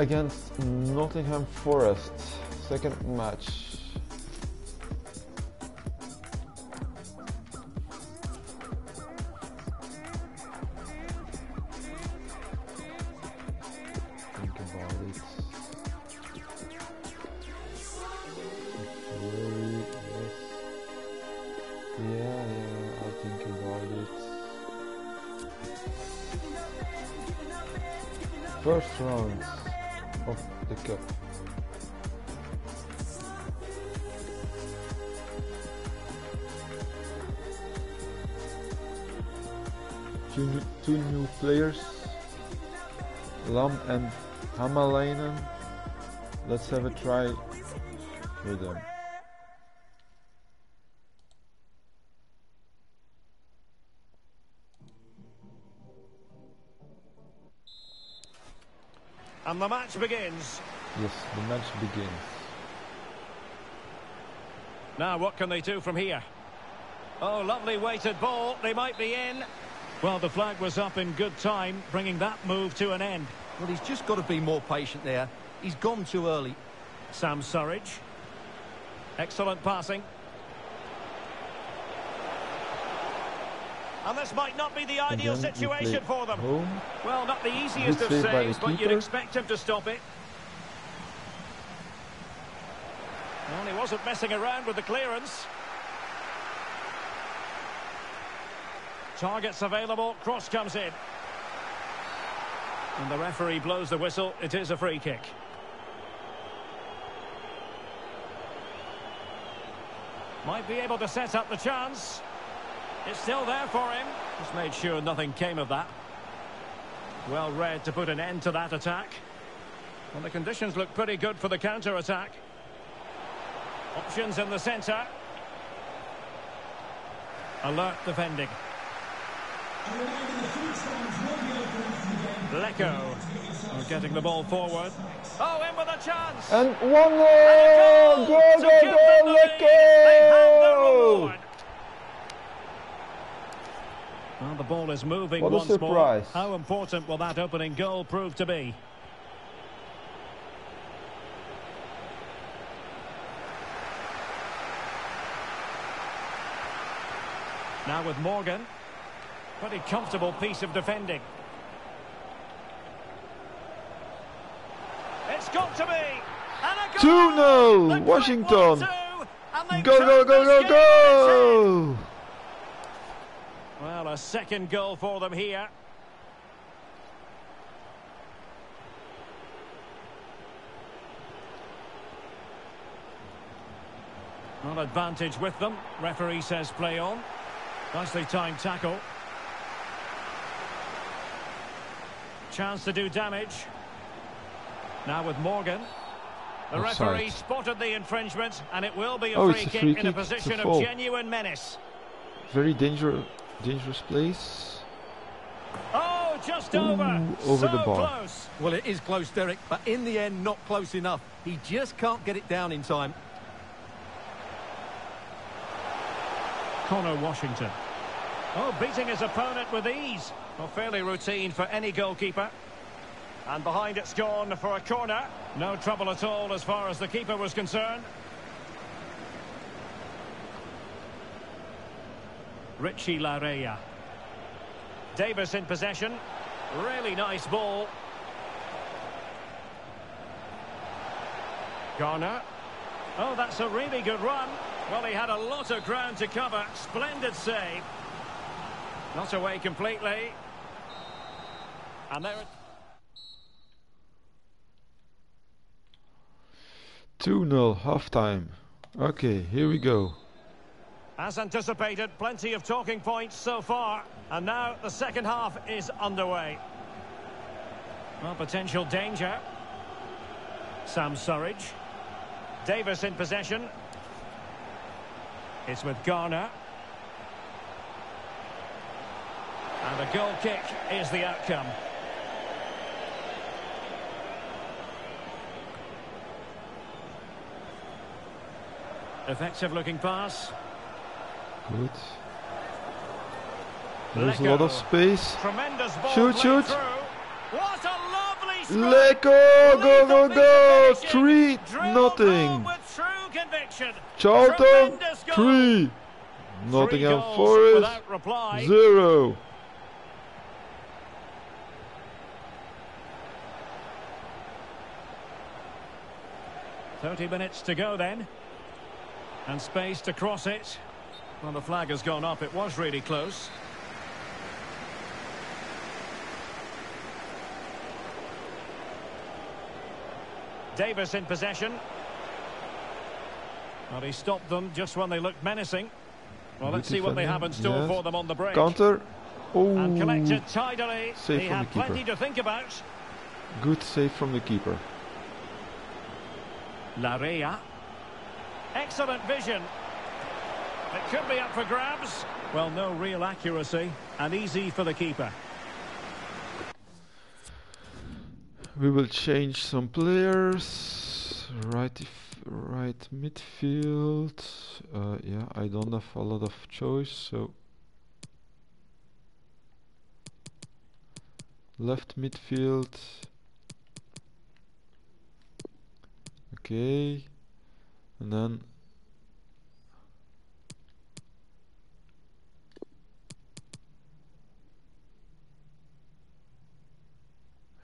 Against Nottingham Forest, second match. Let's have a try with them. And the match begins. Yes, the match begins. Now, what can they do from here? Oh, lovely weighted ball. They might be in. Well, the flag was up in good time, bringing that move to an end. Well, he's just got to be more patient there. He's gone too early. Sam Surridge. Excellent passing. And this might not be the ideal situation for them. Home. Well, not the easiest of Good save saves, but you'd expect him to stop it. Well, he wasn't messing around with the clearance. Targets available, cross comes in. And the referee blows the whistle, it is a free kick. Might be able to set up the chance. It's still there for him. Just made sure nothing came of that. Well read to put an end to that attack. And the conditions look pretty good for the counter-attack. Options in the centre. Alert defending. Leko are getting the ball forward. Oh, in with a chance. And one more! Go, to go, give them go, the let lead. They have the go! Well, the ball is moving What a once more. surprise. How important will that opening goal prove to be? Now with Morgan. Pretty comfortable piece of defending. Got to be! And a 2 goal! 0 Washington! 1-2, Go, go, go, go, game on its go! Well, a second goal for them here. Not advantage with them. Referee says play on. Nicely timed tackle. Chance to do damage. Now with Morgan. The Offside. referee spotted the infringement, and it will be a Oh, free it's a kick free in a kick, it's a position of genuine menace. Very dangerous, dangerous place. Oh, just Ooh, over. over so the bar. close. Well, it is close, Derek, but in the end, not close enough. He just can't get it down in time. Conor Washington. Oh, beating his opponent with ease. Well, fairly routine for any goalkeeper. And behind it's gone for a corner. No trouble at all as far as the keeper was concerned. Richie Laryea. Davis in possession. Really nice ball. Garner. Oh, that's a really good run. Well, he had a lot of ground to cover. Splendid save. Not away completely. And there... 2-0, half time. Okay, here we go. As anticipated, plenty of talking points so far. And now the second half is underway. Well, potential danger. Sam Surridge. Davis in possession. It's with Garner. And a goal kick is the outcome. Effective looking pass. Good. There's a lot of space. Tremendous ball Shoot, shoot. through. What a lovely stroke. Let go, go, go. Three, nothing. home With true conviction. Charlton, three. Nottingham Forest, zero. Thirty minutes to go then. And space to cross it. Well, the flag has gone up. It was really close. Davis in possession. Well, he stopped them just when they looked menacing. Well, let's see what they have in store Yes. for them on the break. Counter. And collected tidily. Save he from had the plenty to think about. good save from the keeper. Laryea. Excellent vision. It could be up for grabs. Well, no real accuracy. And easy for the keeper. We will change some players. Right, if, right midfield. Uh, yeah, I don't have a lot of choice, so left midfield. Okay, and then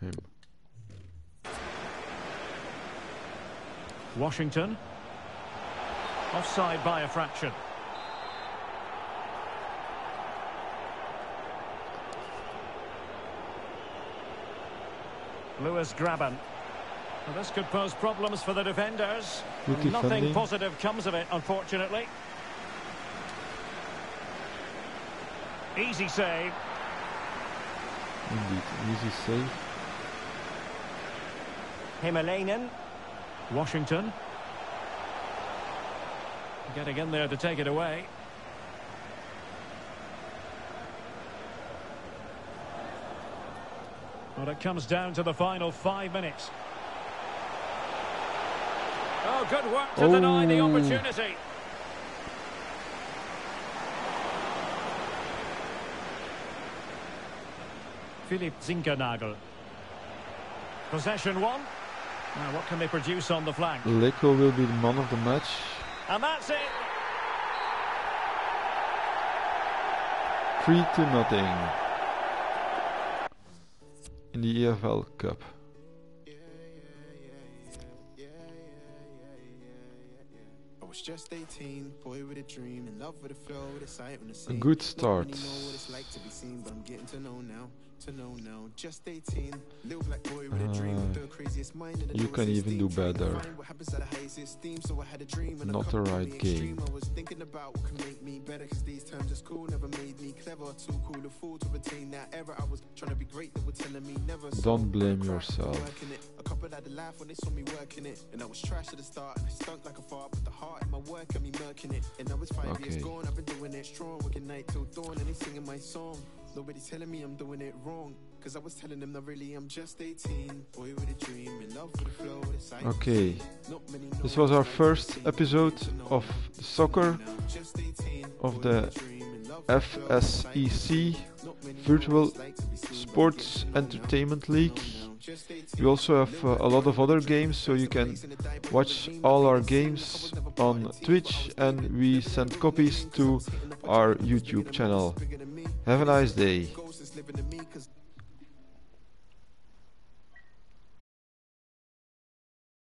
him. Washington. Offside by a fraction. Lewis Grabban. Well, this could pose problems for the defenders. Nothing defending. positive comes of it, unfortunately. Easy save. Indeed, easy save. Hämäläinen. Washington. Getting in there to take it away. Well, it comes down to the final five minutes. Oh, good work to deny the Oh. opportunity. Philip Zinckernagel. Possession one. Now, what can they produce on the flank? Leko will be the man of the match. And that's it. Three to nothing in the EFL Cup. Just 18, boy with a dream, in love with a flow, a sight the A scene. good Not start. really know what it's like to be seen, but I'm getting to know now, to know now. Just 18, little black boy with a dream, with the craziest mind and the Uh, you can even do esteem. Trying to better. find what happens at the highest esteem, so I had a dream and Not the right game. I was thinking about what can make me better, cause these terms of school never made me clever. Too cool, a fool to retain that era. I was trying to be great, they were telling me never. Don't blame yourself. A couple had a laugh when they saw me working it. And I was trash at the start, and I stunk like a fart. But the heart in my work got me murking it. And now it's five years Okay. gone, I've been doing it strong. Working night till dawn, and they singing my song. Nobody's telling me I'm doing it wrong. Cause I was telling them that really I'm just 18. Boy with a dream, in love with the flow, with the sight. Okay, this was our what it's like to first episode of the soccer of the FSEC Virtual Sports Entertainment League. now. Just 18, We also have uh, a lot of other games, so you can watch all our games on Twitch and we send copies to our YouTube channel. Have a nice day.